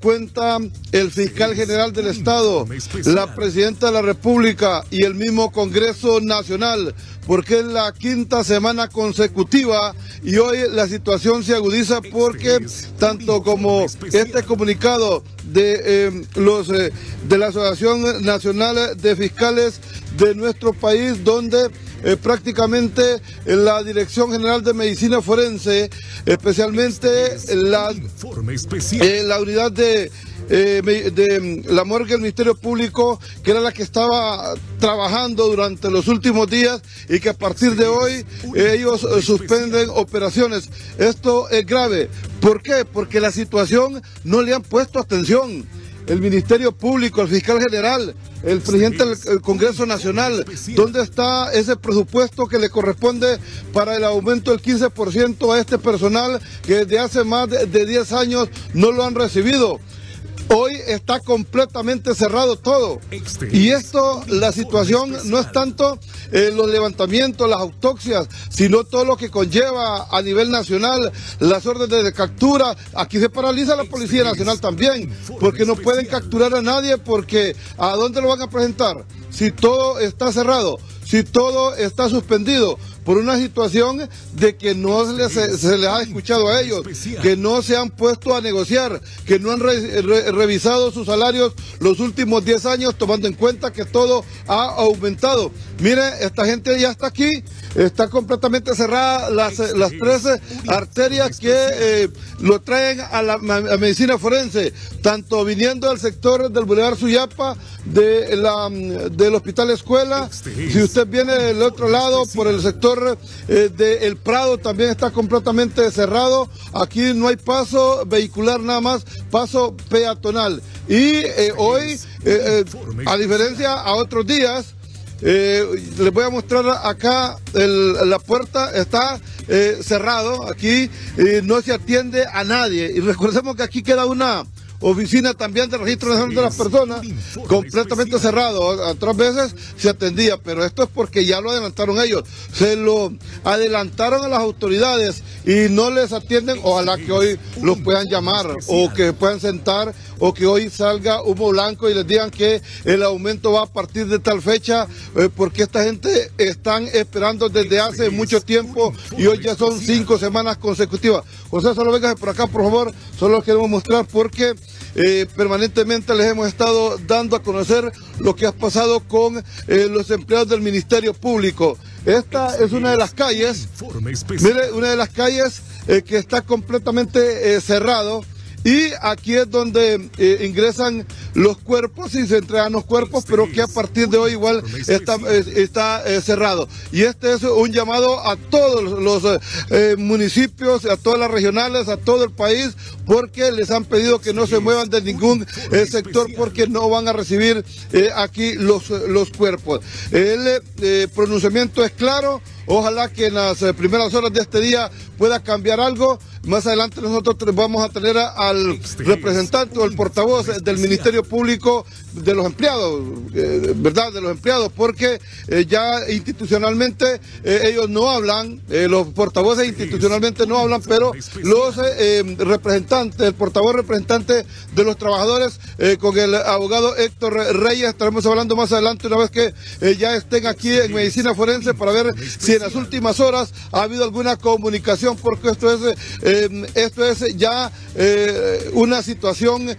cuenta el fiscal general del Estado, la presidenta de la República y el mismo Congreso Nacional, porque es la quinta semana consecutiva y hoy la situación se agudiza porque tanto como este comunicado de eh, los eh, de la Asociación Nacional de Fiscales de nuestro país, donde eh, prácticamente la Dirección General de Medicina Forense, especialmente la, eh, unidad de, eh, de la morgue del Ministerio Público, que era la que estaba trabajando durante los últimos días y que a partir de hoy ellos suspenden operaciones. Esto es grave. ¿Por qué? Porque la situación no le han puesto atención el Ministerio Público, el fiscal general, el presidente del Congreso Nacional, ¿dónde está ese presupuesto que le corresponde para el aumento del 15% a este personal que desde hace más de 10 años no lo han recibido? Hoy está completamente cerrado todo. Y esto, la situación no es tanto eh, los levantamientos, las autopsias, sino todo lo que conlleva a nivel nacional, las órdenes de captura. Aquí se paraliza la Policía Nacional también, porque no pueden capturar a nadie porque ¿a dónde lo van a presentar? Si todo está cerrado, si todo está suspendido, por una situación de que no se les, ha escuchado a ellos, que no se han puesto a negociar, que no han revisado sus salarios los últimos 10 años, tomando en cuenta que todo ha aumentado. Mire, esta gente ya está aquí, está completamente cerrada las, las tres arterias que eh, lo traen a la medicina forense, tanto viniendo del sector del Boulevard Suyapa, de la, del Hospital Escuela, si usted viene del otro lado por el sector eh, del Prado también está completamente cerrado. Aquí no hay paso vehicular nada más, paso peatonal. Y eh, hoy, eh, a diferencia a otros días, les voy a mostrar acá la puerta está cerrado aquí no se atiende a nadie y recordemos que aquí queda una oficina también de registro nacional de las personas, completamente cerrado. Otras veces se atendía, pero esto es porque ya lo adelantaron ellos. Se lo adelantaron a las autoridades y no les atienden. Ojalá que hoy los puedan llamar o que puedan sentar o que hoy salga humo blanco y les digan que el aumento va a partir de tal fecha, eh, porque esta gente están esperando desde hace mucho tiempo y hoy ya son cinco semanas consecutivas. José, solo venga por acá, por favor, solo queremos mostrar porque eh, permanentemente les hemos estado dando a conocer lo que ha pasado con eh, los empleados del Ministerio Público. Esta es una de las calles, mire, una de las calles que está completamente cerrado. Y aquí es donde eh, ingresan los cuerpos y se entregan los cuerpos, pero que a partir de hoy igual está, está eh, cerrado. Y este es un llamado a todos los eh, municipios, a todas las regionales, a todo el país, porque les han pedido que no se muevan de ningún sector porque no van a recibir aquí los, los cuerpos. El pronunciamiento es claro. Ojalá que en las primeras horas de este día pueda cambiar algo. Más adelante nosotros vamos a tener al representante o el portavoz del Ministerio Público de los empleados, eh, ¿verdad? De los empleados, porque eh, ya institucionalmente eh, ellos no hablan, los portavoces institucionalmente no hablan, pero los representantes, el portavoz representante de los trabajadores con el abogado Héctor Reyes, estaremos hablando más adelante una vez que ya estén aquí en Medicina Forense para ver si en las últimas horas ha habido alguna comunicación, porque esto es, esto es ya una situación